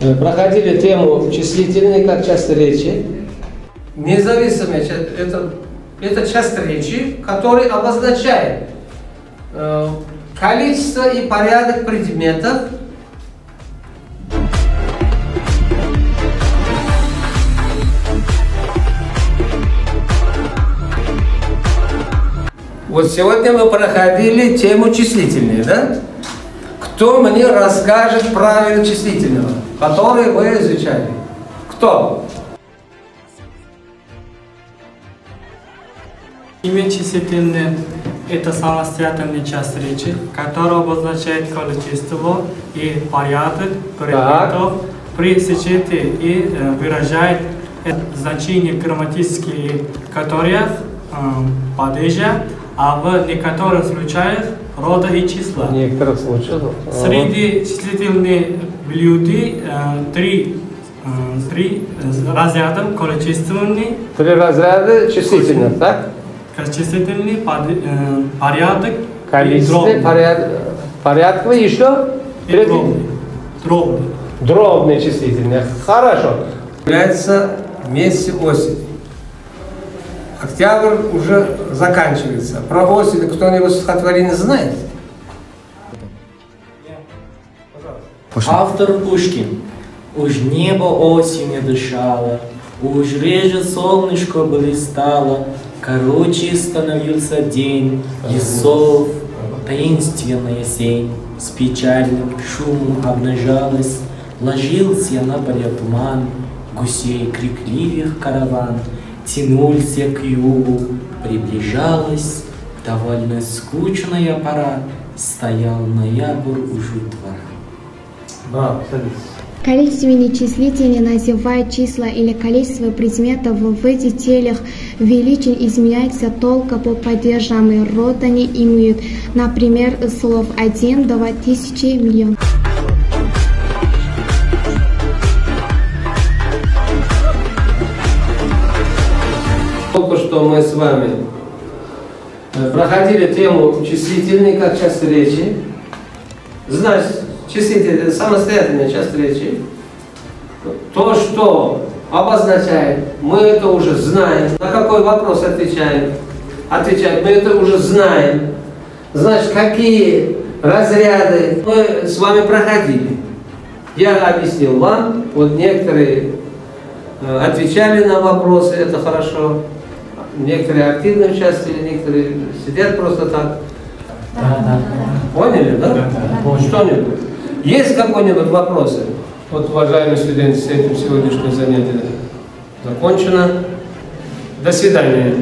Э, Проходили тему числительные как часто речи. Независимая часть- это, это часть речи, который обозначает э, количество и порядок предметов, Вот сегодня мы проходили тему числительные, да? Кто мне расскажет правила числительного, которые вы изучали? Кто? Имя числительное – это самостоятельная часть речи, которая обозначает количество и порядок предметов при сочетании и э, выражает значение грамматические категории э, падежа, а в некоторых случаях рода и числа. В некоторых случаях. Среди числительных блюд э, три, три разряда количественный, Три разряда числительных, так? количественный порядок и Количественный, дробный. поряд... порядковый, еще? И Третий? дробный. Дробный. Дробные числительные. Хорошо. Является месяц осень. Октябрь уже заканчивается. Про осень кто-нибудь стихотворение знает? Автор Пушкин. Уж небо осенью дышало, Уж реже солнышко блистало, Короче становился день, Лесов таинственная сень С печальным шумом обнажалась, Ложился на поле туман, Гусей крикливых караван Тянулся к югу, приближалась Довольно скучная пора, Стоял ноябрь уже двора. Да, садись. Количественные числительные называют числа или количество предметов в деталях. Величин изменяется только по поддержанным род они имеют. Например, слов 1, 2, тысячи, миллион. Только что мы с вами э, проходили тему числительные как часть речи. Значит, числительные это самостоятельная часть речи. То, что обозначает, мы это уже знаем. На какой вопрос отвечаем? Отвечать, мы это уже знаем. Значит, какие разряды мы с вами проходили. Я объяснил вам, вот некоторые э, отвечали на вопросы, это хорошо. Некоторые активно участвовали, некоторые сидят просто так. Поняли, да? Что-нибудь. Есть какой-нибудь вопросы? Вот, уважаемые студенты, с этим сегодняшнее занятие закончено. До свидания.